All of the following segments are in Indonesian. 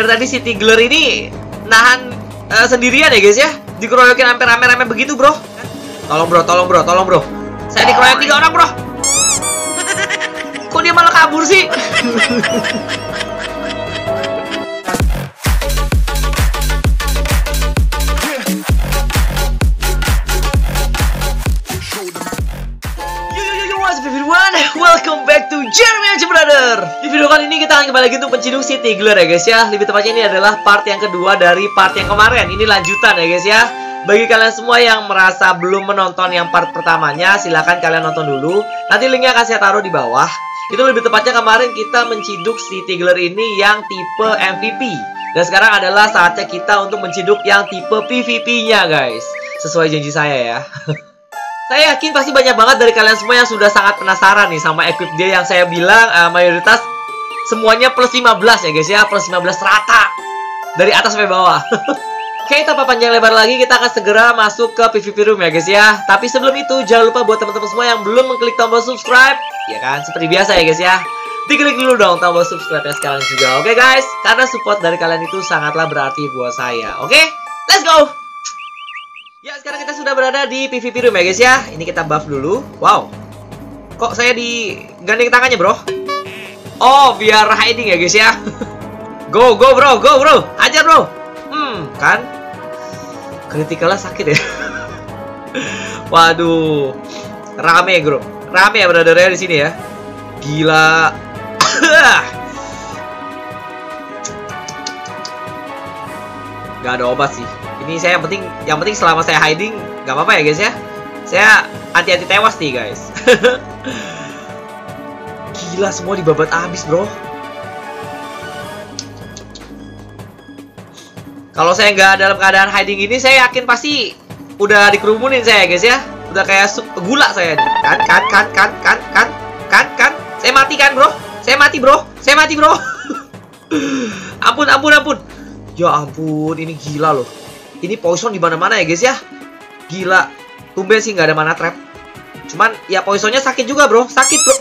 dari tadi si Tigler ini nahan eh, sendirian ya guys ya. Dikeroyokin hampir rame-rame begitu bro. Tolong bro, tolong bro, tolong bro. Saya dikeroyok tiga orang bro. Kok dia malah kabur sih? Welcome back to Jeremy Aja Brother. Di video kali ini kita akan kembali lagi untuk penciduk si Tigler ya guys ya. Lebih tepatnya ini adalah part yang kedua dari part yang kemarin. Ini lanjutan ya guys ya. Bagi kalian semua yang merasa belum menonton yang part pertamanya Silahkan kalian nonton dulu. Nanti linknya akan saya taruh di bawah. Itu lebih tepatnya kemarin kita menciduk si Tigler ini yang tipe MVP Dan sekarang adalah saatnya kita untuk menciduk yang tipe PvP nya guys. Sesuai janji saya ya Saya yakin pasti banyak banget dari kalian semua yang sudah sangat penasaran nih sama equip dia yang saya bilang uh, mayoritas semuanya plus 15 ya guys ya, plus 15 rata. Dari atas sampai bawah. Oke, tanpa panjang lebar lagi kita akan segera masuk ke PVP room ya guys ya. Tapi sebelum itu jangan lupa buat teman-teman semua yang belum mengklik tombol subscribe, ya kan seperti biasa ya guys ya. Diklik dulu dong tombol subscribe ya sekarang juga. Oke guys, karena support dari kalian itu sangatlah berarti buat saya. Oke, let's go. Ya, sekarang kita sudah berada di PvP room ya guys ya. Ini kita buff dulu. Wow. Kok saya digandeng tangannya, Bro? Oh, biar hiding ya guys ya. Go, go, Bro. Go, Bro. Ajar, Bro. Hmm, kan? Kritikalnya sakit ya. Waduh. Rame, Bro. Rame ya brother ya di sini ya. Gila. Gak ada obat sih. Ini saya yang penting yang penting selama saya hiding nggak apa-apa ya guys ya. Saya hati-hati tewas nih guys. Gila semua dibabat habis bro. Kalau saya nggak dalam keadaan hiding ini, saya yakin pasti udah dikerumunin saya guys ya. Udah kayak gula saya nih. Kan kan kan kan kan kan kan kan. Saya mati kan bro? Saya mati bro. Saya mati bro. ampun ampun ampun. Ya ampun, ini gila loh. Ini poison di mana-mana ya guys ya. Gila. Tumben sih nggak ada mana trap. Cuman ya poisonnya sakit juga bro, sakit bro.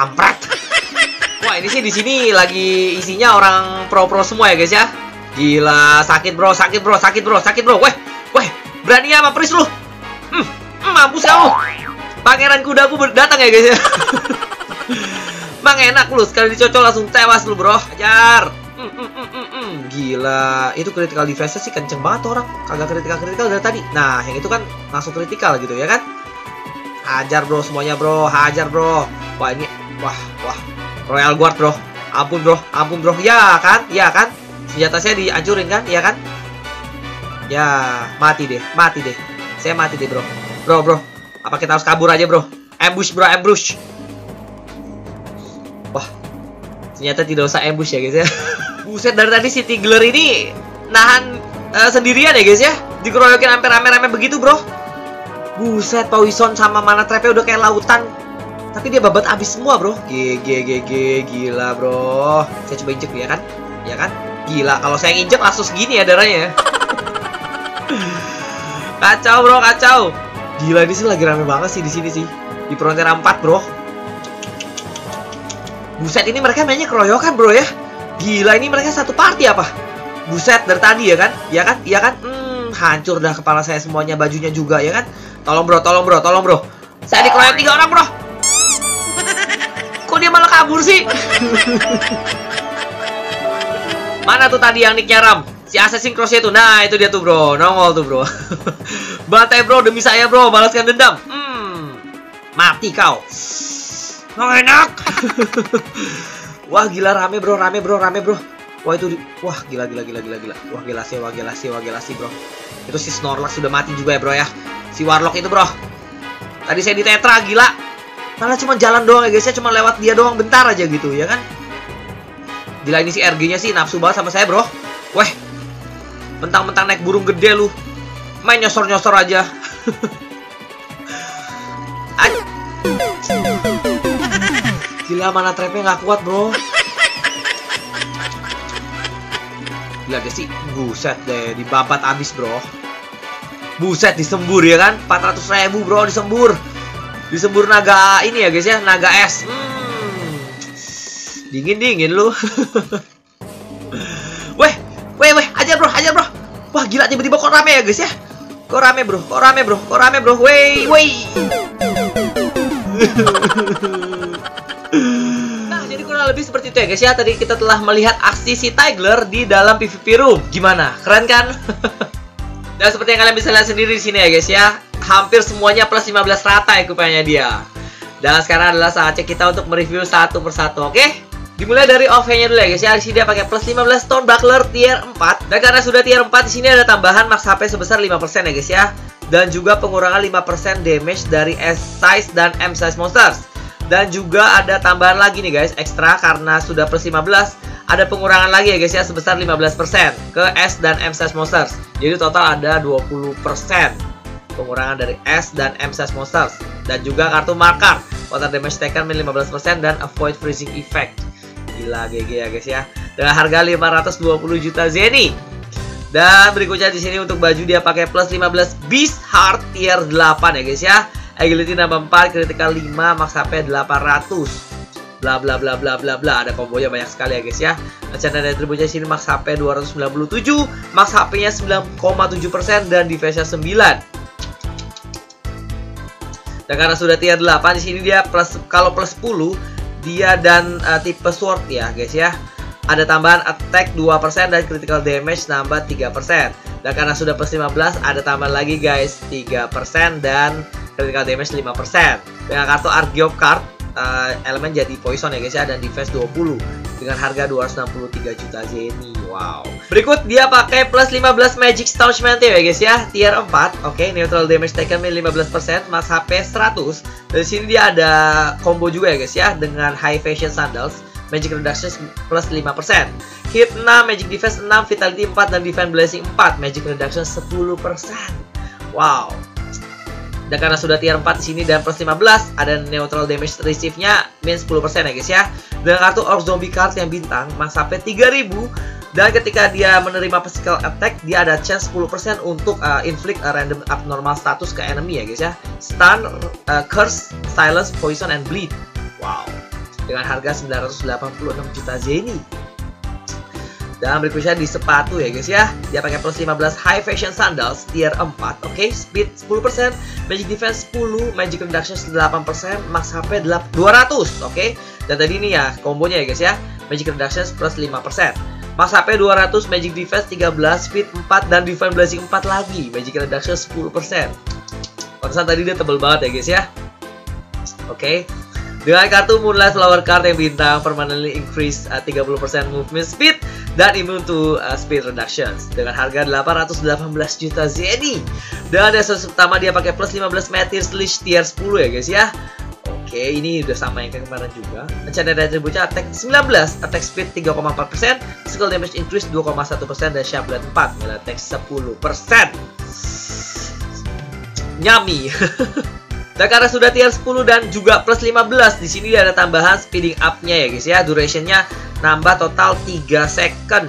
Kampret. Wah ini sih di sini lagi isinya orang pro-pro semua ya guys ya. Gila, sakit bro, sakit bro, sakit bro, sakit bro. Weh, weh, berani sama Pris lu. Hmm, hmm, mampus kamu. Pangeran kudaku datang ya guys ya. Bang enak lu sekali dicocol langsung tewas lu bro. Ajar. Gila, itu critical defense sih kenceng banget orang. Kagak critical critical dari tadi. Nah, yang itu kan langsung critical gitu ya kan? Hajar bro semuanya bro, hajar bro. Wah ini, wah, wah, Royal Guard bro. Ampun bro, ampun bro. Ya kan, ya kan. Senjata saya dihancurin kan, ya kan? Ya, mati deh, mati deh. Saya mati deh bro. Bro, bro. Apa kita harus kabur aja bro? Ambush bro, ambush. Ternyata tidak usah ambush ya guys ya. Buset dari tadi si Tigler ini nahan uh, sendirian ya guys ya. Dikeroyokin hampir rame-rame begitu bro. Buset, Poison sama mana trapnya udah kayak lautan. Tapi dia babat abis semua bro. GG GG gila bro. Saya coba injek ya kan? Ya kan? Gila kalau saya injek langsung segini ya darahnya. kacau bro, kacau. Gila ini sih lagi rame banget sih di sini sih. Di Frontera 4 bro. Buset ini mereka mainnya keroyokan bro ya. Gila ini mereka satu party apa? Buset dari tadi ya kan? Ya kan? Ya kan? Hmm, hancur dah kepala saya semuanya bajunya juga ya kan? Tolong bro, tolong bro, tolong bro. Saya dikeroyok tiga orang bro. Kok dia malah kabur sih? Mana tuh tadi yang nicknya Ram? Si Assassin Cross itu. Nah, itu dia tuh bro. Nongol tuh bro. Bantai bro demi saya bro. Balaskan dendam. Hmm. Mati kau. Nggak enak. Wah gila rame bro, rame bro, rame bro. Wah itu, di... wah gila gila gila gila gila. Wah gila sih, wah gila sih, wah gila sih bro. Itu si Snorlax sudah mati juga ya bro ya. Si Warlock itu bro. Tadi saya di Tetra gila. Malah cuma jalan doang ya guys ya, cuma lewat dia doang bentar aja gitu ya kan. Gila ini si RG-nya sih nafsu banget sama saya bro. Weh, mentang-mentang naik burung gede lu. Main nyosor-nyosor aja. Gila mana trapnya nggak kuat bro Gila deh sih Buset deh Dibabat abis bro Buset disembur ya kan 400 ribu bro disembur Disembur naga ini ya guys ya Naga es hmm. Dingin-dingin lu. weh, weh, weh, ajar bro, ajar bro. Wah gila tiba-tiba kok rame ya guys ya. Kok rame bro, kok rame bro, kok rame bro. Weh, weh. nah, jadi kurang lebih seperti itu ya guys ya. Tadi kita telah melihat aksi si Tigler di dalam PvP room. Gimana? Keren kan? Dan seperti yang kalian bisa lihat sendiri di sini ya guys ya. Hampir semuanya plus 15 rata equipmentnya dia. Dan sekarang adalah saatnya kita untuk mereview satu persatu, oke? Dimulai dari OV-nya dulu ya guys ya. Di sini dia pakai plus 15 stone buckler tier 4. Dan karena sudah tier 4 di sini ada tambahan max HP sebesar 5% ya guys ya. Dan juga pengurangan 5% damage dari S size dan M size monsters. Dan juga ada tambahan lagi nih guys, ekstra karena sudah plus 15 ada pengurangan lagi ya guys ya sebesar 15% ke S dan M size monsters. Jadi total ada 20% pengurangan dari S dan M size monsters dan juga kartu marker water damage taken min 15% dan avoid freezing effect. Gila GG ya guys ya. Dengan harga 520 juta zeni. Dan berikutnya di sini untuk baju dia pakai plus 15 Beast Heart tier 8 ya guys ya. Agility nambah 4, critical 5, max HP 800 bla bla bla bla bla bla. Ada kombonya banyak sekali ya guys ya. Dan atributnya sini max HP 297 max HP nya 9,7% dan defense nya 9 dan karena sudah tier 8 di sini dia plus kalau plus 10 dia dan uh, tipe sword ya guys ya. Ada tambahan attack 2% dan critical damage nambah 3% dan karena sudah plus 15 ada tambahan lagi guys 3% dan critical damage 5% dengan kartu Argeo Card uh, elemen jadi poison ya guys ya dan defense 20 dengan harga 263 juta zeni. Wow. Berikut dia pakai plus 15 magic staunchment ya guys ya, tier 4. Oke, okay, neutral damage taken 15%, max HP 100. Dari sini dia ada combo juga ya guys ya dengan high fashion sandals. Magic reduction plus 5% Hit 6, Magic Defense 6, Vitality 4, dan Defense Blessing 4 Magic Reduction 10% Wow dan karena sudah tier 4 di sini dan plus 15 ada neutral damage receive-nya min 10% ya guys ya. Dengan kartu Orc Zombie Card yang bintang max HP 3000 dan ketika dia menerima physical attack dia ada chance 10% untuk uh, inflict a random abnormal status ke enemy ya guys ya. Stun, uh, curse, silence, poison and bleed. Wow. Dengan harga 986 juta zeni. Dan berikutnya di sepatu ya guys ya. Dia pakai plus 15 high fashion sandals tier 4. Oke, okay? speed 10%, magic defense 10, magic reduction 8%, max HP 200. Oke. Okay? Dan tadi ini ya kombonya ya guys ya. Magic reduction plus 5%. Max HP 200, magic defense 13, speed 4 dan defense blazing 4 lagi. Magic reduction 10%. Pantesan tadi dia tebel banget ya guys ya. Oke. Okay. Dengan kartu Moonlight Flower Card yang bintang permanently increase uh, 30% movement speed dan immune to uh, speed reductions dengan harga 818 juta zeni. Dan aksesoris utama dia pakai plus 15 meter slash tier 10 ya guys ya. Oke, ini udah sama yang kemarin juga. Rencana dari atributnya attack 19, attack speed 3,4%, physical damage increase 2,1% dan sharp blade 4, melee attack 10%. Nyami. Dan karena sudah tier 10 dan juga plus 15, di sini ada tambahan speeding up-nya ya guys ya. Durationnya nambah total 3 second.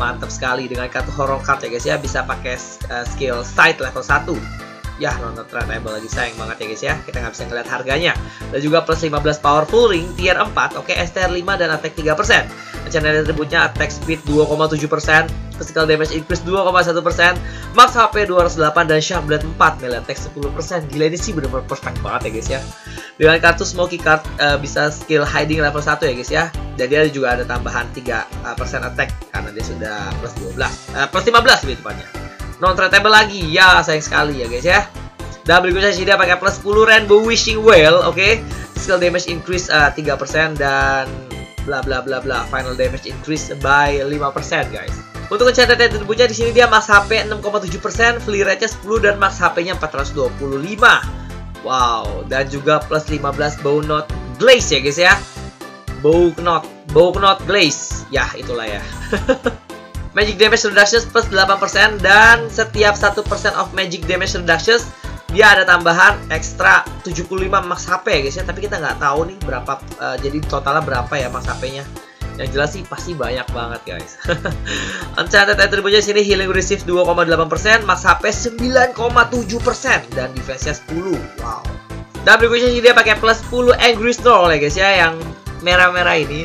Mantap sekali dengan kartu horror card ya guys ya. Bisa pakai uh, skill sight level 1 ya non tradable lagi. Sayang banget ya guys ya. Kita nggak bisa ngeliat harganya. Dan juga plus 15 powerful ring tier 4 oke okay, STR 5 dan attack 3% channel atributnya attack speed 2,7% physical damage increase 2,1% max HP 208 dan sharp blade 4 melee attack 10% gila ini sih bener-bener perfect banget ya guys ya. Dengan kartu smoky card uh, bisa skill hiding level 1 ya guys ya. Dan dia juga ada tambahan 3% uh, attack karena dia sudah plus 12 uh, plus 15 lebih tepatnya non tradable lagi ya sayang sekali ya guys ya dan berikutnya sih dia pakai plus 10 rainbow wishing well oke okay? skill damage increase uh, 3% dan bla bla bla bla final damage increase by 5% guys untuk enchantment atributnya di sini dia max HP 6,7%, free rate-nya 10 dan max HP-nya 425. Wow, dan juga plus 15 bow knot glaze ya guys ya. Bow knot, bow knot glaze. Ya, itulah ya. Magic damage reduction plus 8% dan setiap 1% of magic damage reduction dia ada tambahan ekstra 75 max HP ya guys ya. Tapi kita nggak tahu nih berapa uh, jadi totalnya berapa ya max HP-nya yang jelas sih pasti banyak banget guys. Enchanted atributnya sini healing receive 2,8% max HP 9,7% dan defense-nya 10 wow. Dan berikutnya dia pakai plus 10 angry snore ya guys ya yang merah-merah ini.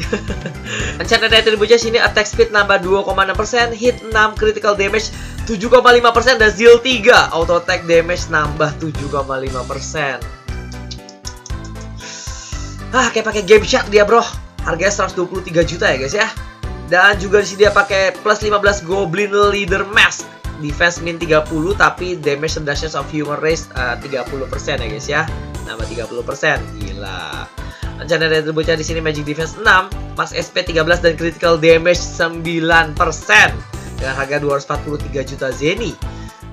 Enchanted Attribute sini attack speed nambah 2,6%, hit 6, critical damage 7,5% dan zeal 3, auto attack damage nambah 7,5%. Ah, kayak pakai game shark dia, Bro. Harganya 123 juta ya, guys ya. Dan juga di sini dia pakai plus 15 Goblin Leader Mask. Defense min 30 tapi damage reduction of human race uh, 30% ya guys ya. Nambah 30%. Gila. Rencana retribusinya di sini Magic Defense 6, Max SP 13 dan critical damage 9% dengan harga 243 juta Zeni.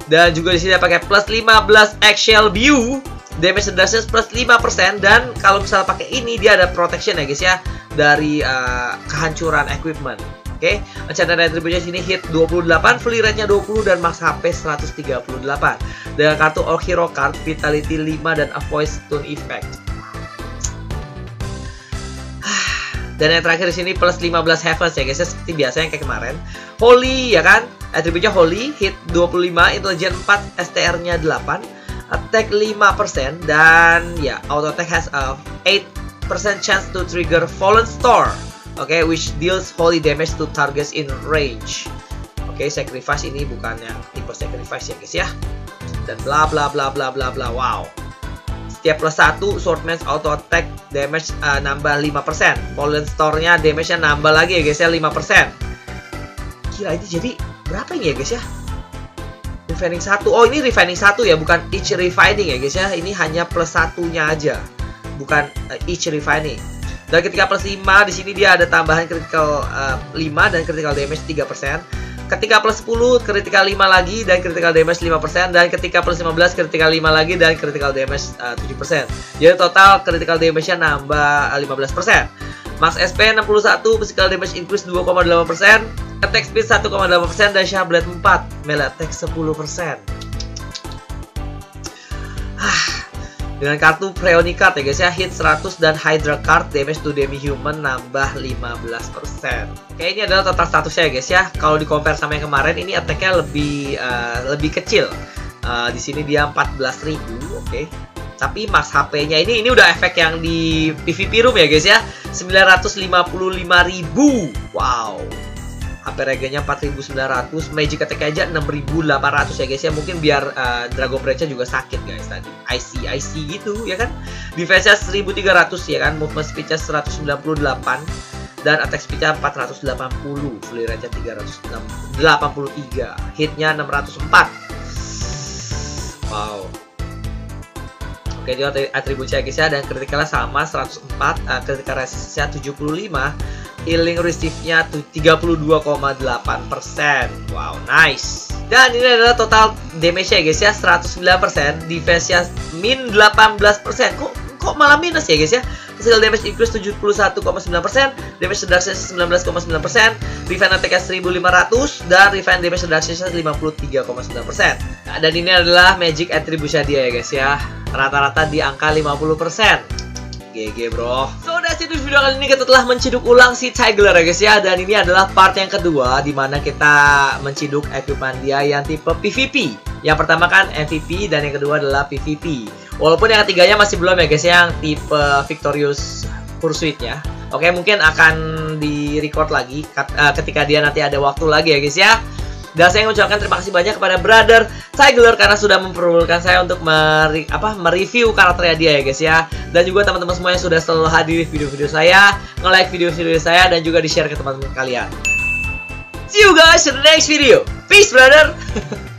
Dan juga di sini pakai plus 15 Eggshell View damage reduction plus 5% dan kalau misalnya pakai ini dia ada protection ya guys ya dari uh, kehancuran equipment. Oke, okay? Enchanted Retribution sini hit 28, free rate-nya 20 dan max HP 138. Dengan kartu All Hero Card, Vitality 5 dan Avoid Stun Effect. Dan yang terakhir di sini plus 15 Heavens ya guys, ya, seperti biasa yang kayak kemarin. Holy ya kan? Atributnya Holy, hit 25, Intelligence 4, STR-nya 8, attack 5% dan ya auto attack has a 8% chance to trigger Fallen Star okay, which deals holy damage to targets in range. Oke, okay, sacrifice ini bukan yang tipe sacrifice ya guys ya. Dan bla bla bla bla bla bla. Wow. Setiap plus 1 swordman's auto attack damage uh, nambah 5%. Fallen Store-nya damage-nya nambah lagi ya guys ya 5%. Gila ini jadi berapa ini ya guys ya? Refining 1. Oh, ini refining 1 ya, bukan each refining ya guys ya. Ini hanya plus satunya aja. Bukan uh, each refining. Dan ketika plus 5 di sini dia ada tambahan critical uh, 5 dan critical damage 3%. Ketika plus 10 critical 5 lagi dan critical damage 5% dan ketika plus 15 critical 5 lagi dan critical damage uh, 7%. Jadi total critical damage-nya nambah 15%. Max SP 61, physical damage increase 2,8%, attack speed 1,8% dan Shah Blade 4, melee attack 10%. Dengan kartu Preoni card ya guys ya, hit 100 dan Hydra card damage to demi human nambah 15%. Oke, ini adalah total statusnya ya guys ya. Kalau di compare sama yang kemarin ini attack-nya lebih uh, lebih kecil. Uh, di sini dia 14.000, oke. Okay. Tapi max HP-nya ini ini udah efek yang di PVP room ya guys ya. 955.000. Wow. HP reganya 4900 Magic Attack aja 6800 ya guys ya. Mungkin biar uh, Dragon Breath-nya juga sakit guys tadi. IC IC gitu ya kan? Defense-nya 1300 ya kan? Movement speed-nya 198 dan attack speed-nya 480 free rate-nya 383 hit-nya 604 wow. Oke, dia atributnya guys ya. Dan kritiknya sama 104, uh, critical resistance-nya 75 healing receive-nya 32,8%. Wow, nice. Dan ini adalah total damage-nya guys ya, 109%, defense-nya min 18%. Kok kok malah minus ya guys ya? Physical damage increase 71,9%, damage reduction 19,9%, refine attack 1500 dan refine damage reduction 53,9%. Nah, dan ini adalah magic attribute dia ya guys ya. Rata-rata di angka 50%. GG bro. So that's it video kali ini. Kita telah menciduk ulang si Tigler ya guys ya. Dan ini adalah part yang kedua Di mana kita menciduk equipment dia yang tipe PvP Yang pertama kan MVP dan yang kedua adalah PvP Walaupun yang ketiganya masih belum ya guys Yang tipe Victorious Pursuit ya. Oke mungkin akan di record lagi eh, ketika dia nanti ada waktu lagi ya guys ya dan saya mengucapkan terima kasih banyak kepada brother Tigler karena sudah memperbolehkan saya untuk meri apa mereview karakternya dia ya guys ya. Dan juga teman-teman semua yang sudah selalu hadir di video-video saya, nge-like video-video saya dan juga di-share ke teman-teman kalian. See you guys in the next video. Peace brother.